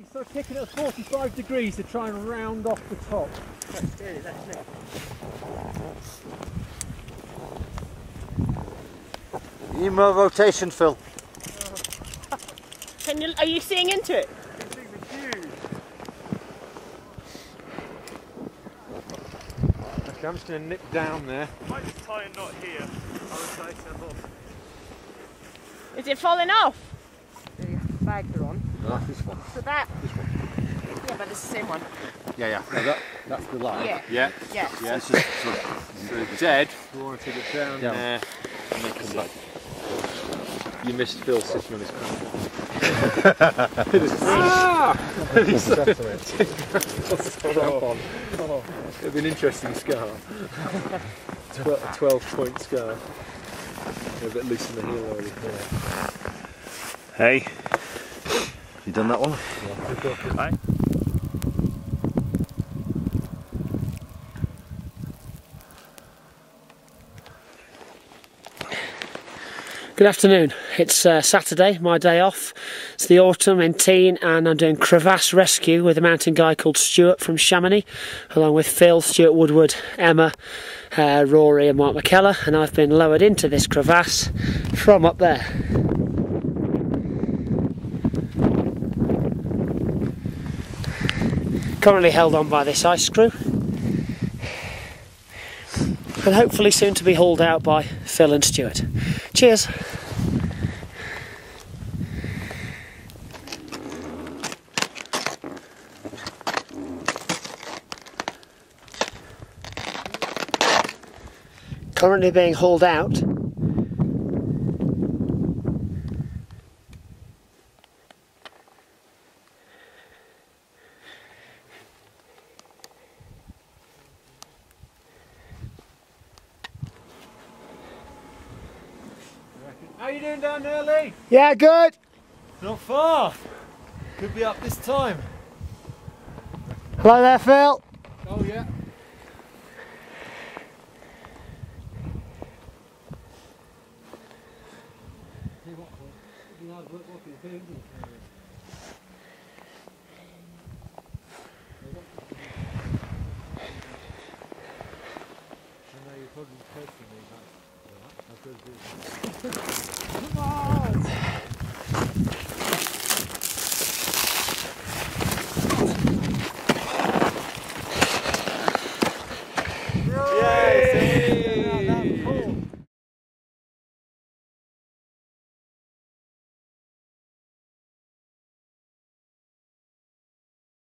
He's sort of kicking at 45 degrees to try and round off the top. That's it, that's it. You need more rotation, Phil. Can you, are you seeing into it? This thing's huge. Okay, I'm just going to nip down there. Might just tie a knot here. I would say so. Is it falling off? The bags are on. Ah, this one. So that. Yeah, but it's the same one. Yeah, yeah. No, that, that's the line. Yeah. Yeah, Yeah. Yeah, it's just sort of so dead. We want to get down Down. there. and they come back. You missed Phil sitting on his crown. ah! He's so- oh. It'd be an interesting scar. A 12 point scar. A bit loose in the heel already. Hey. You done that one? Hi. Good afternoon. It's uh, Saturday, my day off. It's the autumn in Tignes, and I'm doing crevasse rescue with a mountain guy called Stuart from Chamonix, along with Phil, Stuart Woodward, Emma, uh, Rorie, and Mark McKellar. And I've been lowered into this crevasse from up there. Currently held on by this ice screw, and hopefully soon to be hauled out by Phil and Stuart. Cheers. Currently being hauled out. How you doing down there, Lee? Yeah, good. Not far. Could be up this time. Hello there, Phil. Oh yeah. Yay!